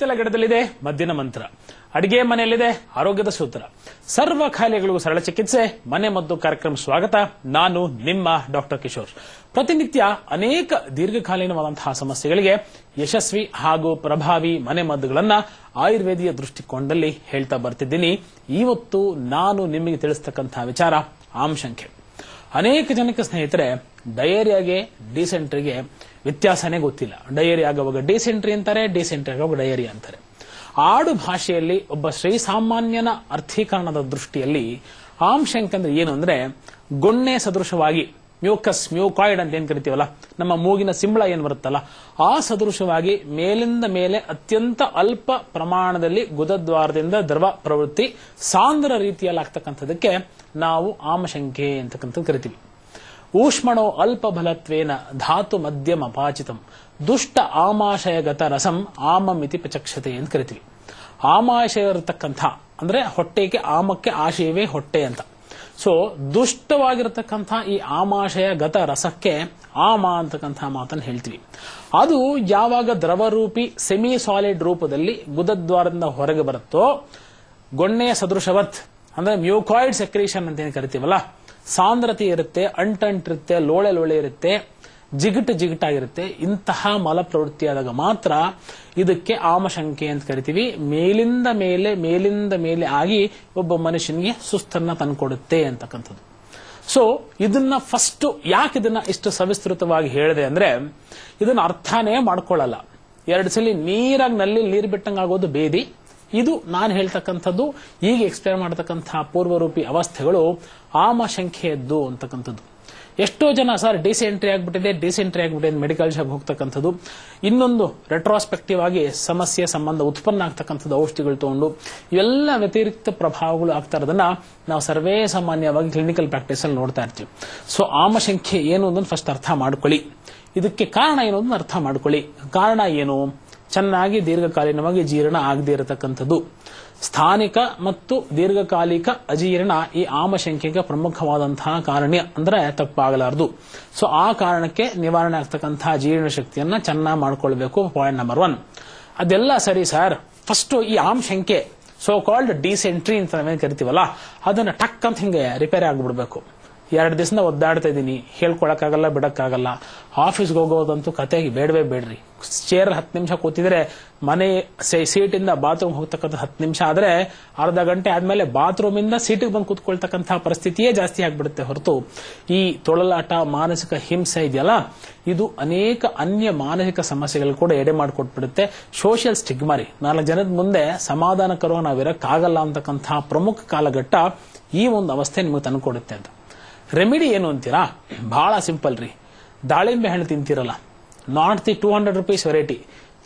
ಹಿತ್ತಲ ಗಿಡದಲ್ಲಿದೆ ಮದ್ದಿನ ಮಂತ್ರ. ಅಡಿಗೆ ಮನೆಯಲ್ಲಿದೆ ಆರೋಗ್ಯದ ಸೂತ್ರ. ಸರ್ವ ಖಾಯಿಲೆಗಳಿಗೂ ಸರಳ ಚಿಕಿತ್ಸೆ, ಮನೆ ಮದ್ದು ಕಾರ್ಯಕ್ರಮ ಸ್ವಾಗತ. ನಾನು ನಿಮ್ಮ ಡಾಕ್ಟರ್ ಕಿಶೋರ್. ಪ್ರತಿನಿತ್ಯ ಅನೇಕ ದೀರ್ಘಕಾಲೀನವಾದಂತಹ ಸಮಸ್ಯೆಗಳಿಗೆ ಯಶಸ್ವಿ ಹಾಗೂ ಪ್ರಭಾವಿ ಮನೆ ಮದ್ದುಗಳನ್ನ ಆಯುರ್ವೇದಿಯ ದೃಷ್ಟಿಕೋನದಲ್ಲಿ ಹೇಳ್ತಾ ಬರ್ತಿದ್ದೀನಿ. ಇವತ್ತು ನಾನು ನಿಮಗೆ ತಿಳಿಸ್ತಕ್ಕಂತಹ ವಿಚಾರ ಆಮಶಂಖ್ಯೆ ಅನೇಕ ಜನಕ್ಕೆ ಸ್ನೇಹಿತರೆ ಡಯೇರಿಯಾಗೆ ಡಿಸೆಂಟ್ರಿಗೆ ವ್ಯತ್ಯಾಸನೇ ಗೊತ್ತಿಲ್ಲ. ಡಯೇರಿಯಾ ಆಗುವಾಗ ಡಿಸೆಂಟ್ರಿ ಅಂತಾರೆ, ಡಿಸೆಂಟ್ರಿ ಆಗುವಾಗ ಡೈರಿ ಅಂತಾರೆ. ಆಡು ಭಾಷೆಯಲ್ಲಿ ಒಬ್ಬ ಶ್ರೀಸಾಮಾನ್ಯನ ಅರ್ಥೀಕರಣದ ದೃಷ್ಟಿಯಲ್ಲಿ ಆಮ್ಶಂಕೆ ಅಂದ್ರೆ ಏನು ಅಂದ್ರೆ ಗೊಣ್ಣೆ ಸದೃಶವಾಗಿ, ಮ್ಯೂಕಸ್, ಮ್ಯೂಕಾಯ್ಡ್ ಅಂತ ಏನ್ ಕರಿತೀವಲ್ಲ, ನಮ್ಮ ಮೂಗಿನ ಸಿಂಬಳ ಏನ್ ಬರುತ್ತಲ್ಲ, ಆ ಸದೃಶವಾಗಿ ಮೇಲಿಂದ ಮೇಲೆ ಅತ್ಯಂತ ಅಲ್ಪ ಪ್ರಮಾಣದಲ್ಲಿ ಗುದದ್ವಾರದಿಂದ ದ್ರವ ಪ್ರವೃತ್ತಿ ಸಾಂದ್ರ ರೀತಿಯಲ್ಲಿ ಆಗ್ತಕ್ಕಂಥದಕ್ಕೆ ನಾವು ಆಮಶಂಕೆ ಅಂತಕ್ಕಂಥದ್ದು ಕರಿತೀವಿ. ಊಷ್ಮಣೋ ಅಲ್ಪ ಬಲತ್ವೇನ ಧಾತು ಮಧ್ಯಮ ಪಾಚಿತಂ. ದುಷ್ಟ ಆಮಾಶಯಗತ ರಸಂ ಆಮಮಿತಿ ಪಚಕ್ಷತೆ ಅಂತ ಕರಿತೀವಿ. ಆಮಾಶಯ ಇರತಕ್ಕಂಥ, ಅಂದ್ರೆ ಹೊಟ್ಟೆಗೆ ಆಮಕ್ಕೆ ಆಶಯವೇ ಹೊಟ್ಟೆ ಅಂತ. ಸೊ ದುಷ್ಟವಾಗಿರತಕ್ಕಂಥ ಈ ಆಮಾಶಯ ಗತ ರಸಕ್ಕೆ ಆಮ ಅಂತಕ್ಕಂಥ ಮಾತನ್ನು ಹೇಳ್ತೀವಿ. ಅದು ಯಾವಾಗ ದ್ರವರೂಪಿ ಸೆಮಿ ಸಾಲಿಡ್ ರೂಪದಲ್ಲಿ ಗುದದ್ವಾರದಿಂದ ಹೊರಗೆ ಬರುತ್ತೋ, ಗೊಣ್ಣೆಯ ಸದೃಶವತ್, ಅಂದ್ರೆ ಮ್ಯೂಕಾಯ್ಡ್ ಸೆಕ್ರೇಷನ್ ಅಂತ ಏನು ಕರಿತೀವಲ್ಲ ಸಾಂದ್ರತೆ ಇರುತ್ತೆ ಅಂಟಂಟಿರುತ್ತೆ ಲೋಳೆ ಲೋಳೆ ಇರುತ್ತೆ, ಜಿಗಿಟ್ ಜಿಗಿಟಾಗಿರುತ್ತೆ ಇಂತಹ ಮಲ ಪ್ರವೃತ್ತಿಯಾದಾಗ ಮಾತ್ರ ಇದಕ್ಕೆ ಆಮಶಂಕೆ ಅಂತ ಕರಿತೀವಿ. ಮೇಲಿಂದ ಮೇಲೆ ಮೇಲಿಂದ ಮೇಲೆ ಆಗಿ ಒಬ್ಬ ಮನುಷ್ಯನಿಗೆ ಸುಸ್ತನ್ನ ತಂದ್ಕೊಡುತ್ತೆ ಅಂತಕ್ಕಂಥದ್ದು. ಸೊ ಇದನ್ನ ಫಸ್ಟ್ ಯಾಕೆ ಇದನ್ನ ಇಷ್ಟು ಸವಿಸ್ತೃತವಾಗಿ ಹೇಳಿದೆ ಅಂದ್ರೆ, ಇದನ್ನ ಅರ್ಥನೇ ಮಾಡ್ಕೊಳ್ಳಲ್ಲ ಎರಡು ಸಲ ನೀರಾಗಿ ನಲ್ಲಿ ನೀರು ಬಿಟ್ಟಂಗೆ ಆಗೋದು ಬೇದಿ. ಇದು ನಾನು ಹೇಳ್ತಕ್ಕಂಥದ್ದು ಈಗ ಎಕ್ಸ್ಪ್ಲೇನ್ ಮಾಡತಕ್ಕಂತಹ ಪೂರ್ವರೂಪಿ ಅವಸ್ಥೆಗಳು ಆಮಶಂಖ್ಯೆಯದ್ದು ಅಂತಕ್ಕಂಥದ್ದು. ಎಷ್ಟೋ ಜನ ಸರ್ ಡಿಸೆಂಟ್ರಿ ಆಗ್ಬಿಟ್ಟಿದೆ ಡಿಸೆಂಟ್ರಿ ಆಗ್ಬಿಟ್ಟಿದೆ ಮೆಡಿಕಲ್ ಶಾಪ್ ಹೋಗ್ತಕ್ಕಂಥದ್ದು. ಇನ್ನೊಂದು ರೆಟ್ರೋಸ್ಪೆಕ್ಟಿವ್ ಆಗಿ ಸಮಸ್ಯೆ, ಸಂಬಂಧ ಉತ್ಪನ್ನ ಆಗ್ತಕ್ಕಂಥದ್ದು ಔಷಧಿಗಳು ತಗೊಂಡು, ಇವೆಲ್ಲ ವ್ಯತಿರಿಕ್ತ ಪ್ರಭಾವಗಳು ಆಗ್ತಾ ಇರೋದನ್ನ ನಾವು ಸರ್ವೇ ಸಾಮಾನ್ಯವಾಗಿ ಕ್ಲಿನಿಕಲ್ ಪ್ರಾಕ್ಟೀಸ್ ಅಲ್ಲಿ ನೋಡ್ತಾ ಇರ್ತೀವಿ. ಸೊ ಆಮಶಂಖ್ಯೆ ಏನು ಅನ್ನೋದನ್ನ ಫಸ್ಟ್ ಅರ್ಥ ಮಾಡ್ಕೊಳ್ಳಿ. ಇದಕ್ಕೆ ಕಾರಣ ಏನು ಅನ್ನೋದನ್ನ ಅರ್ಥ ಮಾಡ್ಕೊಳ್ಳಿ. ಕಾರಣ ಏನು? ಚೆನ್ನಾಗಿ ದೀರ್ಘಕಾಲೀನವಾಗಿ ಜೀರ್ಣ ಆಗದೇ ಇರತಕ್ಕಂಥದ್ದು. ಸ್ಥಾನಿಕ ಮತ್ತು ದೀರ್ಘಕಾಲಿಕ ಅಜೀರ್ಣ ಈ ಆಮಶಂಕೆಗೆ ಪ್ರಮುಖವಾದಂತಹ ಕಾರಣ ಅಂದ್ರೆ ತಪ್ಪಾಗಲಾರದು. ಸೊ ಆ ಕಾರಣಕ್ಕೆ ನಿವಾರಣೆ ಆಗ್ತಕ್ಕಂತಹ ಜೀರ್ಣ ಶಕ್ತಿಯನ್ನ ಚೆನ್ನಾಗಿ ಮಾಡ್ಕೊಳ್ಬೇಕು ಪಾಯಿಂಟ್ ನಂಬರ್ ಒನ್ ಅದೆಲ್ಲ ಸರಿ ಸರ್ ಫಸ್ಟ್ ಈ ಆಮಶಂಕೆ ಸೋ ಕಾಲ್ಡ್ ಡಿಸೆಂಟ್ರಿ ಅಂತ ನಾವೇನು ಕರಿತೀವಲ್ಲ, ಅದನ್ನ ಟಕ್ ಅಂತ ಹಿಂಗೆ ರಿಪೇರಿ ಆಗ್ಬಿಡ್ಬೇಕು. ಎರಡು ದಿವಸದಿಂದ ಒದ್ದಾಡ್ತಾ ಇದ್ದೀನಿ. ಹೇಳ್ಕೊಳಕ್ಕಾಗಲ್ಲ, ಬಿಡಕ್ಕಾಗಲ್ಲ. ಆಫೀಸ್ಗೆ ಹೋಗೋದಂತೂ ಕತೆಗೆ ಬೇಡವೇ ಬೇಡ್ರಿ. ಚೇರ್ ಹತ್ತು ನಿಮಿಷ ಕೂತಿದ್ರೆ ಮನೆ ಸೀಟಿಂದ ಬಾತ್ರೂಮ್ ಹೋಗ್ತಕ್ಕಂಥ ಹತ್ತು ನಿಮಿಷ ಆದ್ರೆ ಅರ್ಧ ಗಂಟೆ ಆದ್ಮೇಲೆ ಬಾತ್ರೂಮ್ ಇಂದ ಸೀಟಿಗೆ ಬಂದು ಕೂತ್ಕೊಳ್ತಕ್ಕಂತಹ ಪರಿಸ್ಥಿತಿಯೇ ಜಾಸ್ತಿ ಆಗ್ಬಿಡುತ್ತೆ ಹೊರತು. ಈ ತೊಳಲಾಟ, ಮಾನಸಿಕ ಹಿಂಸೆ ಇದೆಯಲ್ಲ, ಇದು ಅನೇಕ ಅನ್ಯ ಮಾನಸಿಕ ಸಮಸ್ಯೆಗಳು ಕೂಡ ಎಡೆ ಮಾಡಿಕೊಟ್ಬಿಡುತ್ತೆ. ಸೋಷಿಯಲ್ ಸ್ಟಿಗ್ಮರಿ ನಾಲ್ಕು ಜನದ ಮುಂದೆ ಸಮಾಧಾನಕರವಾಗಿ ನಾವಿರಕ್ಕಾಗಲ್ಲ ಅಂತಕ್ಕಂತಹ ಪ್ರಮುಖ ಕಾಲಘಟ್ಟ ಈ ಒಂದು ಅವಸ್ಥೆ ನಿಮಗೆ ತಂದುಕೊಡುತ್ತೆ ಅಂತ. ರೆಮಿಡಿ ಏನು ಅಂತೀರಾ? ಬಹಳ ಸಿಂಪಲ್ ರೀ. ದಾಳಿಂಬೆ ಹಣ್ಣು ತಿಂತೀರಲ್ಲ. Not the two hundred rupees variety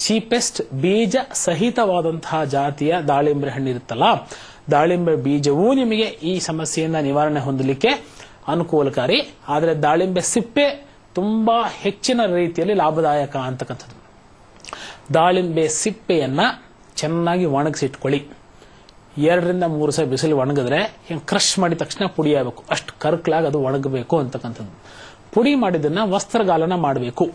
cheapest ಬೀಜ ಸಹಿತವಾದಂತಹ ಜಾತಿಯ ದಾಳಿಂಬೆ ಹಣ್ಣು ಇರುತ್ತಲ್ಲ, ದಾಳಿಂಬೆ ಬೀಜವೂ ನಿಮಗೆ ಈ ಸಮಸ್ಯೆಯಿಂದ ನಿವಾರಣೆ ಹೊಂದಲಿಕ್ಕೆ ಅನುಕೂಲಕಾರಿ. ಆದರೆ ದಾಳಿಂಬೆ ಸಿಪ್ಪೆ ತುಂಬಾ ಹೆಚ್ಚಿನ ರೀತಿಯಲ್ಲಿ ಲಾಭದಾಯಕ ಅಂತಕ್ಕಂಥದ್ದು. ದಾಳಿಂಬೆ ಸಿಪ್ಪೆಯನ್ನ ಚೆನ್ನಾಗಿ ಒಣಗಿಸಿಟ್ಕೊಳ್ಳಿ. ಎರಡರಿಂದ ಮೂರು ಸಹ ಬಿಸಿಲು ಒಣಗಿದ್ರೆ ಹಿಂಗೆ ಕ್ರಶ್ ಮಾಡಿದ ತಕ್ಷಣ ಪುಡಿ ಆಗಬೇಕು. ಅಷ್ಟು ಕರ್ಕಲಾಗಿ ಅದು ಒಣಗಬೇಕು ಅಂತಕ್ಕಂಥದ್ದು. ಪುಡಿ ಮಾಡಿದ್ದನ್ನ ವಸ್ತ್ರಗಾಲನ ಮಾಡಬೇಕು.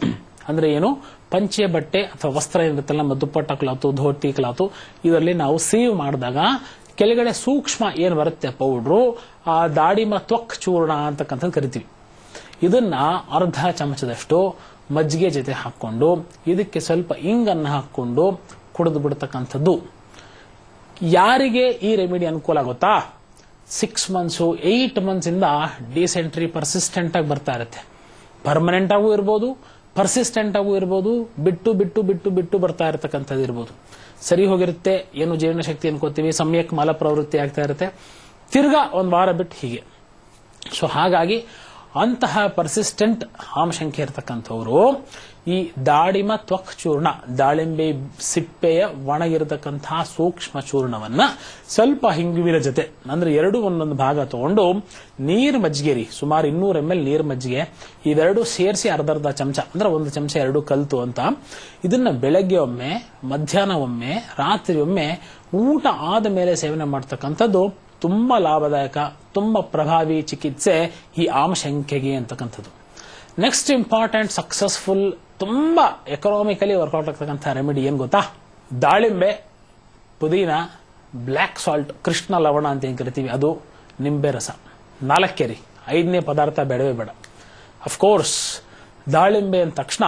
ಅಂದ್ರೆ ಏನು? ಪಂಚೆ ಬಟ್ಟೆ ಅಥವಾ ವಸ್ತ್ರ ಏನಿರುತ್ತಲ್ಲ ನಮ್ಮ ದುಪ್ಪಟ್ಟ ಕ್ಲಾತು, ಧೋತಿ ಕ್ಲಾತು, ಇದರಲ್ಲಿ ನಾವು ಸೇವ್ ಮಾಡಿದಾಗ ಕೆಳಗಡೆ ಸೂಕ್ಷ್ಮ ಏನು ಬರುತ್ತೆ? ಪೌಡ್ರು, ಆ ದಾಡಿಮ ತ್ವಕ್ ಚೂರ್ಣ ಅಂತಕ್ಕಂಥದ್ದು ಕರಿತೀವಿ. ಇದನ್ನ ಅರ್ಧ ಚಮಚದಷ್ಟು ಮಜ್ಜಿಗೆ ಜೊತೆ ಹಾಕೊಂಡು ಇದಕ್ಕೆ ಸ್ವಲ್ಪ ಇಂಗನ್ನು ಹಾಕೊಂಡು ಕುಡಿದು ಬಿಡ್ತಕ್ಕಂಥದ್ದು. ಯಾರಿಗೆ ಈ ರೆಮಿಡಿ ಅನುಕೂಲ ಆಗುತ್ತಾ? ಸಿಕ್ಸ್ ಮಂತ್ಸು ಮಂತ್ಸ್ ಇಂದ ಡಿಸೆಂಟ್ರಿ ಪರ್ಸಿಸ್ಟೆಂಟ್ ಆಗಿ ಬರ್ತಾ ಇರುತ್ತೆ. ಪರ್ಮನೆಂಟ್ ಆಗೂ ಇರ್ಬೋದು ಪರ್ಸಿಸ್ಟೆಂಟ್ ಆಗೂ ಇರ್ಬೋದು, ಬಿಟ್ಟು ಬಿಟ್ಟು ಬಿಟ್ಟು ಬಿಟ್ಟು ಬರ್ತಾ ಇರತಕ್ಕಂಥದ್ದು ಇರ್ಬೋದು. ಸರಿ ಹೋಗಿರುತ್ತೆ, ಏನು ಜೀರ್ಣಶಕ್ತಿ ಅನ್ಕೋತೀವಿ, ಸಮ್ಯಕ್ ಮಲ ಪ್ರವೃತ್ತಿ ಆಗ್ತಾ ಇರುತ್ತೆ. ತಿರ್ಗಾ ಒಂದು ವಾರ ಬಿಟ್ಟು ಹೀಗೆ. ಸೊ ಹಾಗಾಗಿ ಅಂತಹ ಪರ್ಸಿಸ್ಟೆಂಟ್ ಆಮಶಂಕೆ ಇರತಕ್ಕಂಥವ್ರು ಈ ದಾಳಿಮ ತ್ವಕ್ ಚೂರ್ಣ, ದಾಳಿಂಬೆ ಸಿಪ್ಪೆಯ ಒಣಗಿರತಕ್ಕಂತಹ ಸೂಕ್ಷ್ಮ ಚೂರ್ಣವನ್ನ ಸ್ವಲ್ಪ ಹಿಂಗುವಿನ ಜೊತೆ, ಅಂದ್ರೆ ಎರಡು ಒಂದೊಂದು ಭಾಗ ತಗೊಂಡು ನೀರ್ ಮಜ್ಜಿಗೆ ರೀ ಸುಮಾರು ಇನ್ನೂರ ಎಂ ಎಲ್ ನೀರ್ ಮಜ್ಜಿಗೆ ಇವೆರಡು ಸೇರಿಸಿ ಅರ್ಧ ಅರ್ಧ ಚಮಚ, ಅಂದ್ರೆ ಒಂದು ಚಮಚ ಎರಡು ಕಲ್ತು ಅಂತ. ಇದನ್ನ ಬೆಳಗ್ಗೆ ಒಮ್ಮೆ, ಮಧ್ಯಾಹ್ನ ಒಮ್ಮೆ, ರಾತ್ರಿ ಒಮ್ಮೆ ಊಟ ಆದ ಮೇಲೆ ಸೇವನೆ ಮಾಡ್ತಕ್ಕಂಥದ್ದು ತುಂಬಾ ಲಾಭದಾಯಕ, ತುಂಬಾ ಪ್ರಭಾವಿ ಚಿಕಿತ್ಸೆ ಈ ಆಮಶಂಕೆಗೆ ಅಂತಕ್ಕಂಥದ್ದು. ನೆಕ್ಸ್ಟ್ ಇಂಪಾರ್ಟೆಂಟ್ ಸಕ್ಸಸ್ಫುಲ್ ತುಂಬಾ ಎಕನಾಮಿಕಲಿ ವರ್ಕೌಟ್ ಆಗ್ತಕ್ಕಂಥ ರೆಮಿಡಿ ಏನ್ ಗೊತ್ತಾ? ದಾಳಿಂಬೆ, ಪುದೀನ ಬ್ಲ್ಯಾಕ್ ಸಾಲ್ಟ್ ಕೃಷ್ಣ ಲವಣ ಅಂತ ಏನು ಕರಿತೀವಿ? ಅದು ನಿಂಬೆ ರಸ. ನಾಲ್ಕೇರಿ. ಐದನೇ ಪದಾರ್ಥ ಬೇಡವೇ ಬೇಡ. ಅಫ್ಕೋರ್ಸ್ ದಾಳಿಂಬೆ ಅಂದ ತಕ್ಷಣ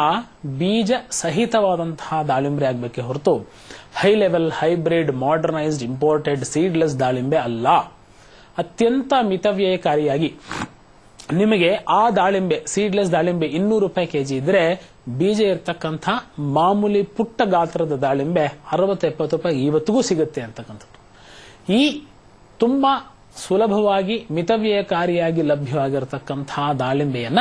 ಬೀಜ ಸಹಿತವಾದಂತಹ ದಾಳಿಂಬೆ ಆಗಬೇಕೆ ಹೊರತು high level hybrid modernised imported seedless ದಾಳಿಂಬೆ ಅಲ್ಲ. ಅತ್ಯಂತ ಮಿತವ್ಯಯಕಾರಿಯಾಗಿ ನಿಮಗೆ ಆ ದಾಳಿಂಬೆ ಸೀಡ್ಲೆಸ್ ದಾಳಿಂಬೆ ಇನ್ನೂರು ರೂಪಾಯಿ ಕೆಜಿ ಇದ್ರೆ ಬೀಜ ಇರ್ತಕ್ಕಂಥ ಮಾಮೂಲಿ ಪುಟ್ಟ ಗಾತ್ರದ ದಾಳಿಂಬೆ ಅರವತ್ತು, ಎಪ್ಪತ್ತು ರೂಪಾಯಿ ಇವತ್ತಿಗೂ ಸಿಗುತ್ತೆ ಅಂತಕ್ಕಂಥದ್ದು. ಈ ತುಂಬಾ ಸುಲಭವಾಗಿ ಮಿತವ್ಯಯಕಾರಿಯಾಗಿ ಲಭ್ಯವಾಗಿರತಕ್ಕಂತಹ ದಾಳಿಂಬೆಯನ್ನ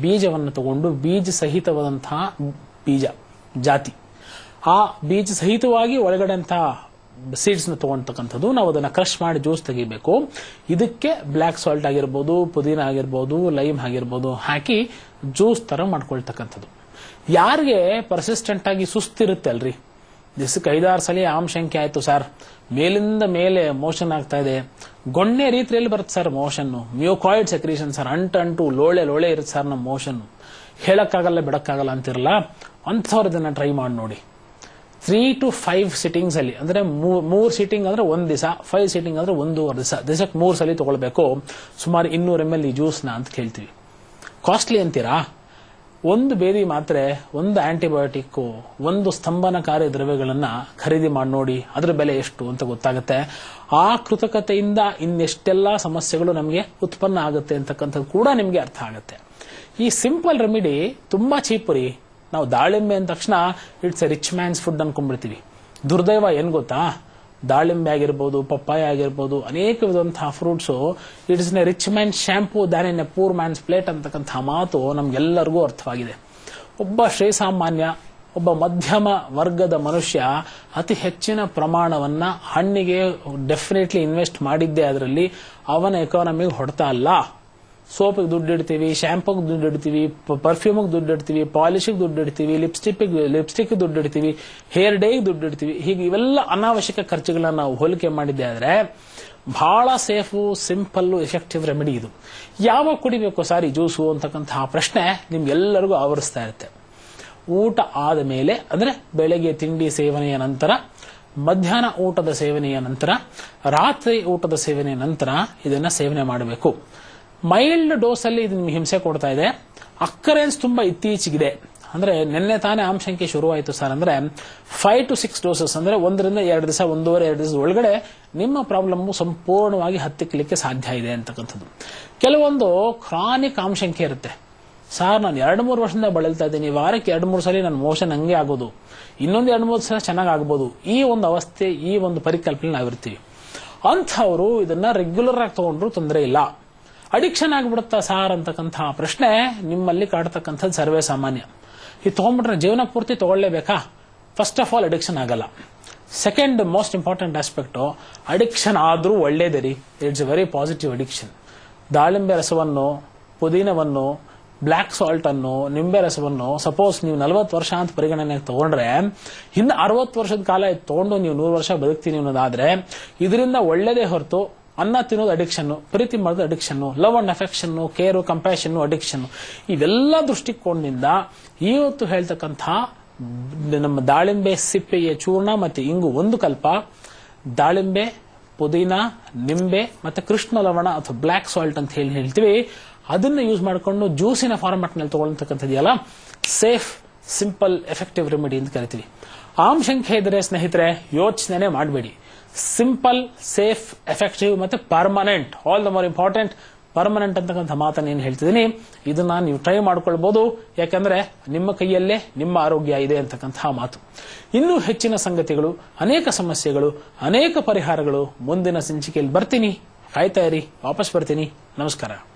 ಬೀಜವನ್ನು ತಗೊಂಡು ಬೀಜ ಸಹಿತವಾದಂತಹ ಬೀಜ ಜಾತಿ. ಆ ಬೀಜ ಸಹಿತವಾಗಿ ಒಳಗಡೆ ಅಂತ ಸೀಡ್ಸ್ನ ತಗೊಂಡ್ತಕ್ಕಂಥದ್ದು ನಾವು ಅದನ್ನ ಕ್ರಶ್ ಮಾಡಿ ಜ್ಯೂಸ್ ತೆಗಿಬೇಕು. ಇದಕ್ಕೆ ಬ್ಲ್ಯಾಕ್ ಸಾಲ್ಟ್ ಆಗಿರ್ಬೋದು, ಪುದೀನ ಆಗಿರ್ಬೋದು ಲೈಮ್ ಆಗಿರ್ಬೋದು ಹಾಕಿ ಜ್ಯೂಸ್ ತರ ಮಾಡ್ಕೊಳ್ತಕ್ಕಂಥದ್ದು. ಯಾರಿಗೆ ಪರ್ಸಿಸ್ಟೆಂಟ್ ಆಗಿ ಸುಸ್ತಿರುತ್ತೆ ಅಲ್ರಿ? ದಿವಸಕ್ಕೆ ಐದಾರು ಸಲ ಆಮಶಂಕೆ ಆಯ್ತು ಸರ್ ಮೇಲಿಂದ ಮೇಲೆ ಮೋಷನ್ ಆಗ್ತಾ ಇದೆ. ಗೊಣ್ಣೆ ರೀತಿಯಲ್ಲಿ ಬರುತ್ತೆ sir motion mucoid secretion sir ಅಂಟು ಅಂಟು, ಲೋಳೆ ಲೋಳೆ ಇರುತ್ತೆ ಸರ್ ನಮ್ಮ ಮೋಷನ್ ಹೇಳಕ್ಕಾಗಲ್ಲ, ಬಿಡಕ್ಕಾಗಲ್ಲ ಅಂತಿರಲ್ಲ. ಅಂಥವ್ರದನ್ನ ಟ್ರೈ ಮಾಡಿ ನೋಡಿ. ತ್ರೀ ಟು ಫೈವ್ ಸಿಟ್ಟಿಂಗ್ಸ್ ಅಲ್ಲಿ, ಅಂದ್ರೆ ಮೂರ್ ಸಿಟ್ಟಿಂಗ್ ಅಂದ್ರೆ ಒಂದ್ ದಿವಸ ಫೈವ್ ಸಿಟ್ಟಿಂಗ್ ಅಂದ್ರೆ ಒಂದೂವರೆ ದಿವಸ ದಿವಸಕ್ಕೆ ಮೂರ್ ಸಲ ತಗೊಳ್ಬೇಕು. ಸುಮಾರು ಇನ್ನೂರ ಎಂ ಎಲ್ ಈ ಜ್ಯೂಸ್ನ ಅಂತ ಕೇಳ್ತೀವಿ. ಕಾಸ್ಟ್ಲಿ ಅಂತೀರಾ? ಒಂದು ಬೇದಿ ಮಾತ್ರೆ, ಒಂದು ಆಂಟಿಬಯೋಟಿಕ್ ಒಂದು ಸ್ತಂಭನಕಾರಿ ದ್ರವ್ಯಗಳನ್ನ ಖರೀದಿ ಮಾಡಿ ನೋಡಿ, ಅದ್ರ ಬೆಲೆ ಎಷ್ಟು ಅಂತ ಗೊತ್ತಾಗುತ್ತೆ. ಆ ಕೃತಕತೆಯಿಂದ ಇನ್ನೆಷ್ಟೆಲ್ಲ ಸಮಸ್ಯೆಗಳು ನಮಗೆ ಉತ್ಪನ್ನ ಆಗುತ್ತೆ ಅಂತಕ್ಕಂಥದ್ದು ಕೂಡ ನಿಮಗೆ ಅರ್ಥ ಆಗುತ್ತೆ. ಈ ಸಿಂಪಲ್ ರೆಮಿಡಿ ತುಂಬಾ ಚೀಪ್ ರೀ. ನಾವು ದಾಳಿಂಬೆ ಅಂದ ತಕ್ಷಣ it's a rich man's food ಅನ್ಕೊಂಡ್ಬಿಡ್ತೀವಿ. ದುರ್ದೈವ ಏನ್ ಗೊತ್ತಾ? ದಾಳಿಂಬೆ ಆಗಿರ್ಬೋದು, ಪಪ್ಪಾಯ ಆಗಿರ್ಬೋದು, ಅನೇಕ ವಿಧವಂತಹ fruits it's a rich man shampoo than in a poor man's plate ಅಂತಕ್ಕಂತಹ ಮಾತು ನಮ್ಗೆಲ್ಲರಿಗೂ ಅರ್ಥವಾಗಿದೆ. ಒಬ್ಬ ಶ್ರೀಸಾಮಾನ್ಯ, ಒಬ್ಬ ಮಧ್ಯಮ ವರ್ಗದ ಮನುಷ್ಯ ಅತಿ ಹೆಚ್ಚಿನ ಪ್ರಮಾಣವನ್ನ ಹಣ್ಣಿಗೆ ಡೆಫಿನೆಟ್ಲಿ ಇನ್ವೆಸ್ಟ್ ಮಾಡಿದ್ದೆ ಅದರಲ್ಲಿ ಅವನ ಎಕಾನಮಿಗೆ ಹೊಡ್ತಾ ಅಲ್ಲ. ಸೋಪಿಗೆ ದುಡ್ಡು ಇಡ್ತೀವಿ ಶಾಂಪೂಗೆ ದುಡ್ಡು ಇಡ್ತೀವಿ ಪರ್ಫ್ಯೂಮಿಗೆ ದುಡ್ಡು ಇಡ್ತೀವಿ ಪಾಲಿಶಿಗೆ ದುಡ್ಡು ಇಡ್ತೀವಿ ಲಿಪ್ಸ್ಟಿಕ್ ಲಿಪ್ಸ್ಟಿಕ್ ದುಡ್ಡು ಇಡ್ತೀವಿ ಹೇರ್ ಡೇಗೆ ದುಡ್ಡು ಇಡ್ತೀವಿ. ಹೀಗೆ ಇವೆಲ್ಲ ಅನಾವಶ್ಯಕ ಖರ್ಚುಗಳನ್ನ ನಾವು ಹೋಲಿಕೆ ಮಾಡಿದ್ದೆ ಆದ್ರೆ ಬಹಳ ಸೇಫು ಸಿಂಪಲ್ ಎಫೆಕ್ಟಿವ್ ರೆಮಿಡಿ ಇದು. ಯಾವಾಗ ಕುಡಿಬೇಕು ಸಾರಿ, ಜ್ಯೂಸು ಅಂತಕ್ಕಂತಹ ಪ್ರಶ್ನೆ ನಿಮ್ಗೆಲ್ಲರಿಗೂ ಆವರಿಸ್ತಾ ಇರುತ್ತೆ. ಊಟ ಆದ ಮೇಲೆ, ಅಂದ್ರೆ ಬೆಳಗ್ಗೆ ತಿಂಡಿ ಸೇವನೆಯ ನಂತರ, ಮಧ್ಯಾಹ್ನ ಊಟದ ಸೇವನೆಯ ನಂತರ, ರಾತ್ರಿ ಊಟದ ಸೇವನೆಯ ನಂತರ ಇದನ್ನ ಸೇವನೆ ಮಾಡಬೇಕು. ಮೈಲ್ಡ್ ಡೋಸ್ ಅಲ್ಲಿ ಇದು ನಿಮ್ಗೆ ಹಿಂಸೆ ಕೊಡ್ತಾ ಇದೆ. ಅಕ್ಕರೆನ್ಸ್ ತುಂಬಾ ಇತ್ತೀಚೆಗಿದೆ. ಅಂದ್ರೆ ನಿನ್ನೆ ತಾನೇ ಆಮಶಂಕೆ ಶುರುವಾಯಿತು ಸರ್. ಅಂದ್ರೆ ಫೈವ್ ಟು ಸಿಕ್ಸ್ ಡೋಸಸ್ ಅಂದ್ರೆ ಒಂದರಿಂದ ಎರಡು ದಿವಸ, ಒಂದೂವರೆ, ಎರಡು ದಿವಸ ಒಳಗಡೆ ನಿಮ್ಮ ಪ್ರಾಬ್ಲಮ್ ಸಂಪೂರ್ಣವಾಗಿ ಹತ್ತಿಕ್ಕಲಿಕ್ಕೆ ಸಾಧ್ಯ ಇದೆ ಅಂತಕ್ಕಂಥದ್ದು. ಕೆಲವೊಂದು ಕ್ರಾನಿಕ್ ಆಮಶಂಕೆ ಇರುತ್ತೆ. ಸರ್, ನಾನು ಎರಡು ಮೂರು ವರ್ಷದಿಂದ ಬಳಲ್ತಾ ಇದ್ದೀನಿ. ವಾರಕ್ಕೆ ಎರಡು ಮೂರು ಸಲ ನನ್ನ ಮೋಷನ್ ಹಂಗೆ ಆಗೋದು. ಇನ್ನೊಂದು ಎರಡು ಮೂರು ಸಲ ಚೆನ್ನಾಗಿ ಆಗ್ಬೋದು. ಈ ಒಂದು ಅವಸ್ಥೆ, ಈ ಒಂದು ಪರಿಕಲ್ಪನೆ ನಾವಿರ್ತೀವಿ. ಅಂಥವರು ಇದನ್ನ ರೆಗ್ಯುಲರ್ ಆಗಿ ತಗೊಂಡ್ರು ತೊಂದರೆ ಇಲ್ಲ. ಅಡಿಕ್ಷನ್ ಆಗಿಬಿಡುತ್ತಾ ಸಾರ್ ಅಂತಕ್ಕಂತಹ ಪ್ರಶ್ನೆ ನಿಮ್ಮಲ್ಲಿ ಕಾಡ್ತಕ್ಕಂಥದ್ದು ಸರ್ವೇ ಸಾಮಾನ್ಯ. ಇದು ತಗೊಂಡ್ಬಿಟ್ರೆ ಜೀವನ ಪೂರ್ತಿ ತಗೊಳ್ಳೇಬೇಕಾ? ಫಸ್ಟ್ ಆಫ್ ಆಲ್ ಅಡಿಕ್ಷನ್ ಆಗಲ್ಲ. Second most important aspect addiction ಆದ್ರೂ ಒಳ್ಳೇದೇ ರೀ ಇಟ್ಸ್ ವೆರಿ ಪಾಸಿಟಿವ್ ಅಡಿಕ್ಷನ್ ದಾಳಿಂಬೆ ರಸವನ್ನು, ಪುದೀನವನ್ನು ಬ್ಲ್ಯಾಕ್ ಸಾಲ್ಟ್ ಅನ್ನು, ನಿಂಬೆ ರಸವನ್ನು ಸಪೋಸ್ ನೀವು ನಲವತ್ತು ವರ್ಷ ಅಂತ ಪರಿಗಣನೆಗೆ ತಗೊಂಡ್ರೆ, ಇನ್ನು ಅರವತ್ತು ವರ್ಷದ ಕಾಲ ತಗೊಂಡು ನೀವು ನೂರು ವರ್ಷ ಬದುಕ್ತೀನಿ ಅನ್ನೋದಾದ್ರೆ, ಇದರಿಂದ ಒಳ್ಳೇದೇ ಹೊರತು ಅನ್ನ ತಿನ್ನೋದು ಅಡಿಕ್ಷನ್ ಪ್ರೀತಿ ಮಾಡೋದು addiction love and affection care compassion addiction ಇವೆಲ್ಲ ದೃಷ್ಟಿಕೋನದಿಂದ ಇವತ್ತು ಹೇಳ್ತಕ್ಕಂಥ ನಮ್ಮ ದಾಳಿಂಬೆ, ಸಿಪ್ಪೆಯ ಚೂರ್ಣ ಮತ್ತೆ ಇಂಗು ಒಂದು ಕಲ್ಪ, ದಾಳಿಂಬೆ, ಪುದೀನ, ನಿಂಬೆ ಮತ್ತೆ ಕೃಷ್ಣ ಲವಣ ಅಥವಾ ಬ್ಲ್ಯಾಕ್ ಸಾಲ್ಟ್ ಅಂತ ಹೇಳಿ ಹೇಳ್ತೀವಿ. ಅದನ್ನ ಯೂಸ್ ಮಾಡಿಕೊಂಡು ಜ್ಯೂಸಿನ ಫಾರ್ಮೆಟ್ನಲ್ಲಿ ತಗೊಳ್ತಕ್ಕಂಥದ್ದೆಯಲ್ಲ ಸೇಫ್ ಸಿಂಪಲ್ ಎಫೆಕ್ಟಿವ್ ರೆಮಿಡಿ ಅಂತ ಕರಿತೀವಿ. ಆಮ್ ಶಂಕೆ ಇದ್ರೆ ಸ್ನೇಹಿತರೆ ಯೋಚನೆ ಮಾಡಬೇಡಿ. ಸಿಂಪಲ್, ಸೇಫ್, ಎಫೆಕ್ಟಿವ್ ಮತ್ತೆ permanent. All the more important permanent ಅಂತಕ್ಕಂಥ ಮಾತನ್ನು ಏನು ಹೇಳ್ತಿದ್ದೀನಿ. ಇದನ್ನ ನೀವು ಟ್ರೈ ಮಾಡ್ಕೊಳ್ಬಹುದು ಯಾಕಂದ್ರೆ ನಿಮ್ಮ ಕೈಯಲ್ಲೇ ನಿಮ್ಮ ಆರೋಗ್ಯ ಇದೆ ಅಂತಕ್ಕಂತಹ ಮಾತು. ಇನ್ನೂ ಹೆಚ್ಚಿನ ಸಂಗತಿಗಳು, ಅನೇಕ ಸಮಸ್ಯೆಗಳು, ಅನೇಕ ಪರಿಹಾರಗಳು ಮುಂದಿನ ಸಂಚಿಕೆಯಲ್ಲಿ ಬರ್ತೀನಿ. ಕಾಯ್ತಾ ಇರಿ, ವಾಪಸ್ ಬರ್ತೀನಿ. ನಮಸ್ಕಾರ.